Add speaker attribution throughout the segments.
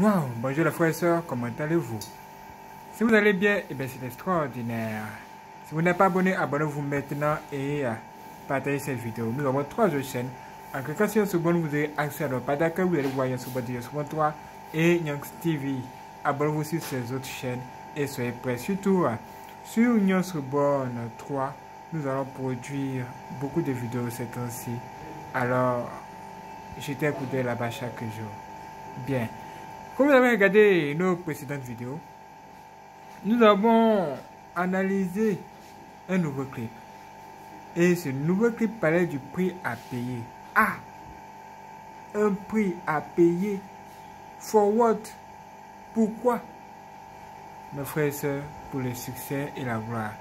Speaker 1: Wow, bonjour les frères et sœurs, comment allez-vous? Si vous allez bien, eh bien c'est extraordinaire. Si vous n'êtes pas abonné, abonnez-vous maintenant et euh, partagez cette vidéo. Nous avons trois autres chaînes. En cliquant sur seconde, vous avez accès à notre page d'accueil, vous allez voir Yansuba de Yansuba 3 et Nyanx TV. Abonnez-vous sur ces autres chaînes et soyez prêts. Surtout euh, sur Nyansuba 3, nous allons produire beaucoup de vidéos ces temps-ci. Alors, jetez un coup d'œil là-bas chaque jour. Bien. Comme vous avez regardé nos précédentes vidéos, nous avons analysé un nouveau clip. Et ce nouveau clip parlait du prix à payer. Ah Un prix à payer For what? Pourquoi? Mes frères et sœurs, pour le succès et la gloire.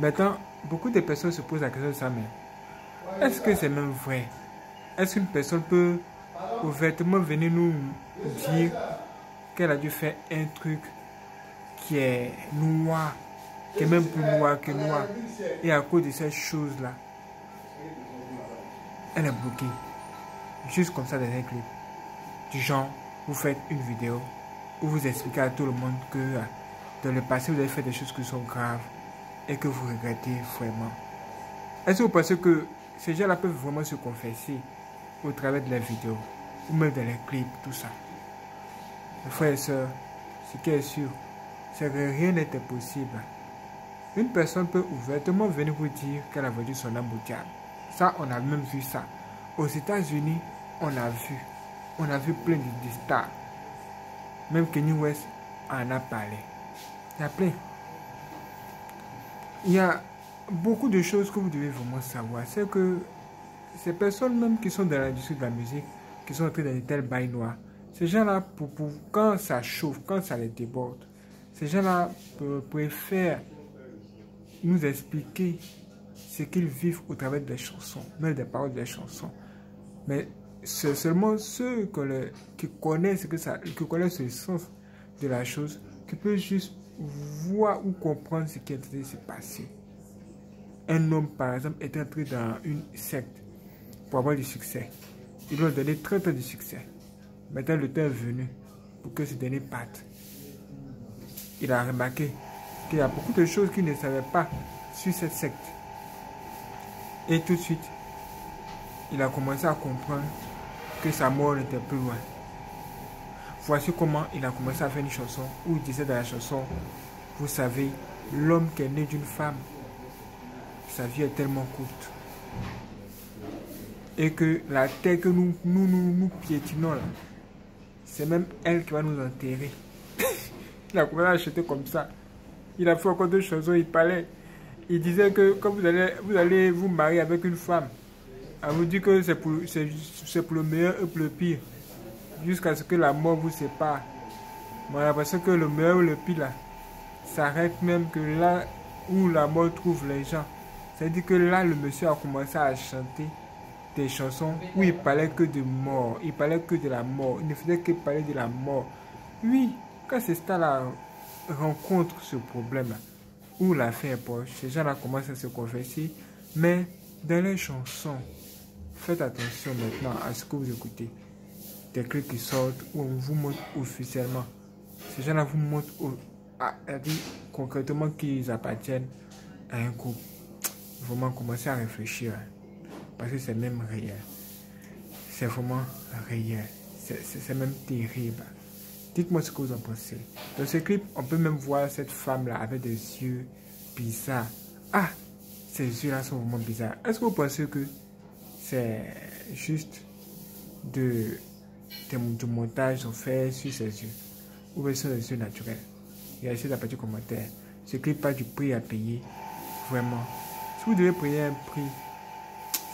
Speaker 1: Maintenant, beaucoup de personnes se posent la question de ça, mais est-ce que c'est même vrai? Est-ce qu'une personne peut ouvertement venir nous dire qu'elle a dû faire un truc qui est noir, qui est même plus noir que noir. Et à cause de cette chose-là, elle est bloquée. Juste comme ça dans un clip. Du genre, vous faites une vidéo où vous expliquez à tout le monde que euh, dans le passé, vous avez fait des choses qui sont graves et que vous regrettez vraiment. Est-ce que vous pensez que ces gens-là peuvent vraiment se confesser au travers de la vidéo ou même dans les clips, tout ça? Mes frères et sœurs, ce qui est sûr, c'est que rien n'était possible. Une personne peut ouvertement venir vous dire qu'elle a vendu son âme au diable. Ça, on a même vu ça. Aux États-Unis, on a vu. On a vu plein de stars. Même Kenny West en a parlé. Il y a plein. Il y a beaucoup de choses que vous devez vraiment savoir. C'est que ces personnes même qui sont dans l'industrie de la musique, qui sont entrées dans de tels bails noirs, ces gens-là, quand ça chauffe, quand ça les déborde, ces gens-là préfèrent nous expliquer ce qu'ils vivent au travers des chansons, même des paroles des chansons. Mais c'est seulement ceux qui connaissent, que ça, qui connaissent le sens de la chose qui peuvent juste voir ou comprendre ce qui est en train de se passer. Un homme, par exemple, est entré dans une secte pour avoir du succès. Ils lui ont donné très peu de succès. Maintenant, le temps est venu pour que ce dernier parte. Il a remarqué qu'il y a beaucoup de choses qu'il ne savait pas sur cette secte. Et tout de suite, il a commencé à comprendre que sa mort était plus loin. Voici comment il a commencé à faire une chanson où il disait dans la chanson, vous savez, l'homme qui est né d'une femme, sa vie est tellement courte. Et que la terre que nous, nous, nous, nous piétinons là, c'est même elle qui va nous enterrer. il a commencé à acheter comme ça. Il a fait encore deux choses. Il parlait. Il disait que quand vous allez vous, allez vous marier avec une femme, elle vous dit que c'est pour, le meilleur et pour le pire. Jusqu'à ce que la mort vous sépare. Mais on a l'impression que le meilleur ou le pire là, s'arrête même que là où la mort trouve les gens. C'est-à-dire que là, le monsieur a commencé à chanter des chansons où il parlait que de mort, il parlait que de la mort, il ne faisait que parler de la mort. Oui, quand ces stars-là rencontrent ce problème où la fin est proche, ces gens-là commencent à se confesser, mais dans les chansons, faites attention maintenant à ce que vous écoutez. Des clips qui sortent où on vous montre officiellement. Ces gens-là vous montrent à, dire concrètement qu'ils appartiennent à un groupe. Vraiment commencer à réfléchir. Parce que c'est même réel. C'est vraiment réel. C'est même terrible. Dites-moi ce que vous en pensez. Dans ce clip, on peut même voir cette femme-là avec des yeux bizarres. Ah, ces yeux-là sont vraiment bizarres. Est-ce que vous pensez que c'est juste de, du montage fait sur ses yeux? Ou bien sont des yeux naturels? A ici la partie commentaire. Ce clip pas du prix à payer. Vraiment. Si vous devez payer un prix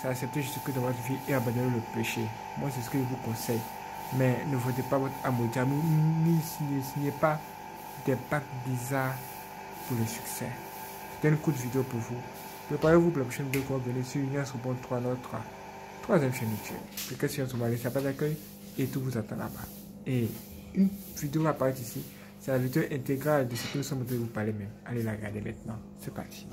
Speaker 1: c'est accepter juste que dans votre vie et abandonner le péché. Moi, c'est ce que je vous conseille. Mais ne votez pas votre amour ni ne signez pas des pactes bizarres pour le succès. C'était une courte vidéo pour vous. Préparez-vous pour la prochaine vidéo qu'on venez sur Union sur trois notre troisième chaîne YouTube. Cliquez sur va laisser pas d'accueil et tout vous attend là-bas. Et une vidéo apparaît ici. C'est la vidéo intégrale de ce que nous sommes en train de vous parler même. Allez la regarder maintenant. C'est parti.